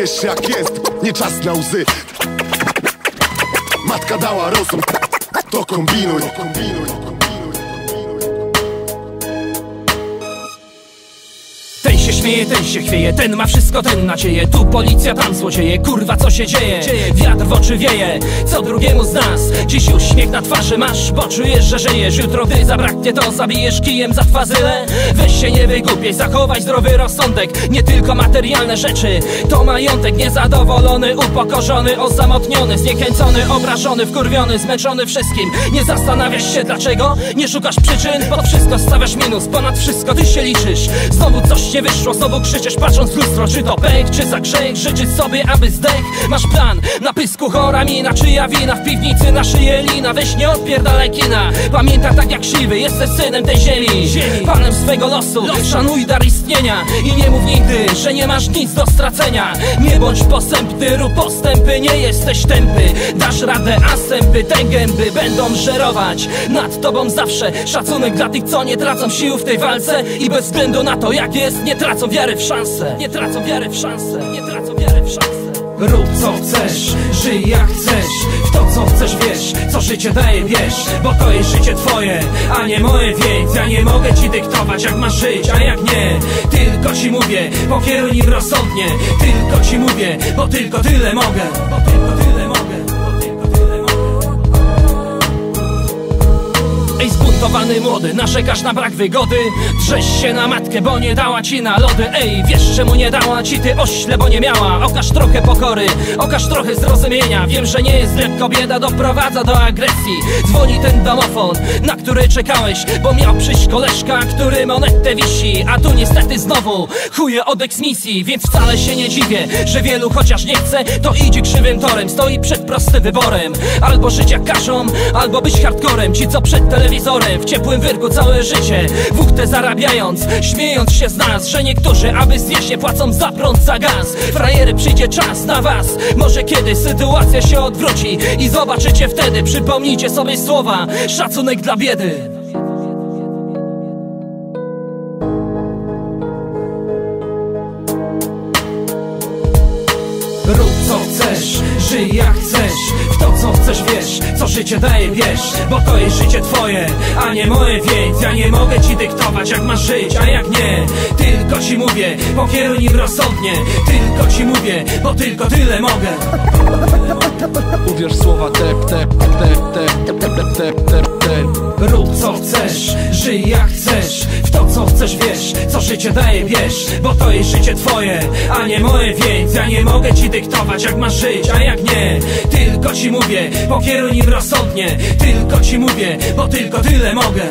wiesz jak jest, nie czas na łzy Matka dała rozum, to kombinuj, to kombinuj. Się śmieje, ten się chwieje, ten ma wszystko, ten nadzieję Tu policja, tam złodzieje, kurwa co się dzieje? Wiatr w oczy wieje, co drugiemu z nas? Dziś uśmiech na twarzy masz, bo czujesz, że żyjesz. Jutro gdy zabraknie to zabijesz kijem za fazylę Weź się nie wygłupiej, zachowaj zdrowy rozsądek. Nie tylko materialne rzeczy, to majątek Niezadowolony, upokorzony, osamotniony Zniechęcony, obrażony, wkurwiony, zmęczony wszystkim. Nie zastanawiasz się dlaczego, nie szukasz przyczyn Pod wszystko stawiasz minus, ponad wszystko ty się liczysz. Znowu coś nie wyszło, znowu krzyczysz patrząc w lustro Czy to pęk, czy za grzech, życzyć sobie aby zdech. Masz plan, pysku chora mina, czyja wina? W piwnicy na szyję lina, weź nie odpierdalaj kina. Pamiętaj tak jak siwy, jesteś synem tej ziemi. Panem swego losu, szanuj dar istnienia. I nie mów nigdy, że nie masz nic do stracenia. Nie bądź posępny, rób postępy, nie jesteś tępy. Dasz radę, a sępy te gęby będą żerować. Nad tobą zawsze szacunek dla tych, co nie tracą sił w tej walce. I bez względu na to jak jest, nie tracą wiary w szansę. Nie tracą wiary w szansę, nie tracą wiary w szansę Rób co chcesz, żyj jak chcesz. W to co chcesz wiesz, co życie daje wiesz. Bo to jest życie twoje, a nie moje Więc ja nie mogę ci dyktować jak masz żyć, a jak nie. Tylko ci mówię, pokieruj nim rozsądnie. Tylko ci mówię, bo tylko tyle mogę Zbuntowany młody, narzekasz na brak wygody? Drześ się na matkę, bo nie dała ci na lody. Ej, wiesz czemu nie dała ci ty ośle, bo nie miała. Okaż trochę pokory, okaż trochę zrozumienia. Wiem, że nie jest lekko, bieda doprowadza do agresji. Dzwoni ten domofon, na który czekałeś Bo miał przyjść koleżka, który monetę wisi. A tu niestety znowu chuje od eksmisji Więc wcale się nie dziwię, że wielu chociaż nie chce To idzie krzywym torem, stoi przed prostym wyborem. Albo żyć jak każą, albo być hardcorem. Ci co przed telewizorem, ciepłym wyrku całe życie. Wuchtę zarabiając, śmiejąc się z nas Że niektórzy, aby zjeść nie płacą za prąd, za gaz. Frajery, przyjdzie czas na was. Może kiedy sytuacja się odwróci I zobaczycie wtedy, przypomnijcie sobie słowa. Szacunek dla biedy. Rób co chcesz, żyj jak chcesz życie daje wiesz Bo to jest życie twoje, a nie moje Więc ja nie mogę ci dyktować jak masz żyć, a jak nie. Tylko ci mówię, pokieruj nim rozsądnie Tylko ci mówię, bo tylko tyle mogę Uwierz słowa tep, tep, tep, tep, tep, tep, tep, tep Rób co chcesz, żyj jak chcesz W to co chcesz wiesz, co życie daje wiesz Bo to jest życie twoje, a nie moje więc Ja nie mogę ci dyktować jak masz żyć, a jak nie. Tylko ci mówię, pokieruj nim rozsądnie Tylko ci mówię, bo tylko tyle mogę